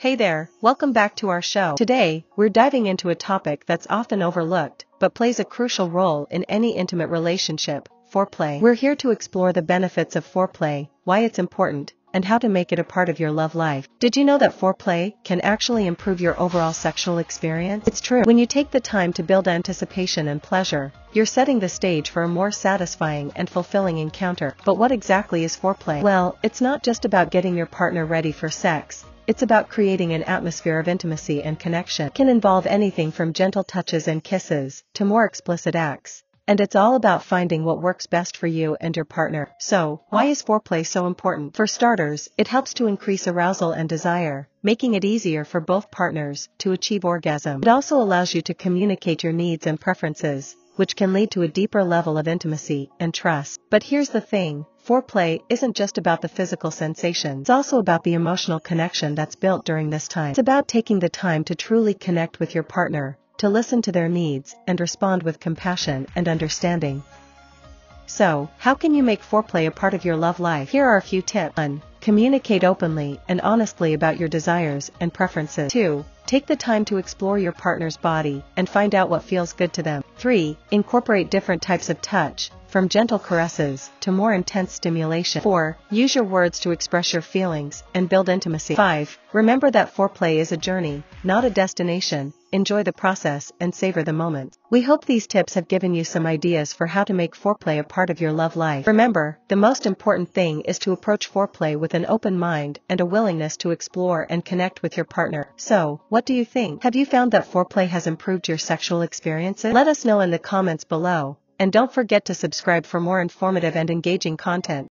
Hey there, welcome back to our show. Today, we're diving into a topic that's often overlooked, but plays a crucial role in any intimate relationship, foreplay. We're here to explore the benefits of foreplay, why it's important, and how to make it a part of your love life. Did you know that foreplay can actually improve your overall sexual experience? It's true. When you take the time to build anticipation and pleasure, you're setting the stage for a more satisfying and fulfilling encounter. But what exactly is foreplay? Well, it's not just about getting your partner ready for sex. It's about creating an atmosphere of intimacy and connection. It can involve anything from gentle touches and kisses to more explicit acts. And it's all about finding what works best for you and your partner. So, why is foreplay so important? For starters, it helps to increase arousal and desire, making it easier for both partners to achieve orgasm. It also allows you to communicate your needs and preferences, which can lead to a deeper level of intimacy and trust. But here's the thing, foreplay isn't just about the physical sensation. It's also about the emotional connection that's built during this time. It's about taking the time to truly connect with your partner, to listen to their needs and respond with compassion and understanding. So, how can you make foreplay a part of your love life? Here are a few tips. 1. Communicate openly and honestly about your desires and preferences. 2. Take the time to explore your partner's body and find out what feels good to them. 3. Incorporate different types of touch, from gentle caresses to more intense stimulation. 4. Use your words to express your feelings and build intimacy. 5. Remember that foreplay is a journey, not a destination. Enjoy the process and savor the moment. We hope these tips have given you some ideas for how to make foreplay a part of your love life. Remember, the most important thing is to approach foreplay with an open mind and a willingness to explore and connect with your partner. So, what do you think? Have you found that foreplay has improved your sexual experiences? Let us know in the comments below. And don't forget to subscribe for more informative and engaging content.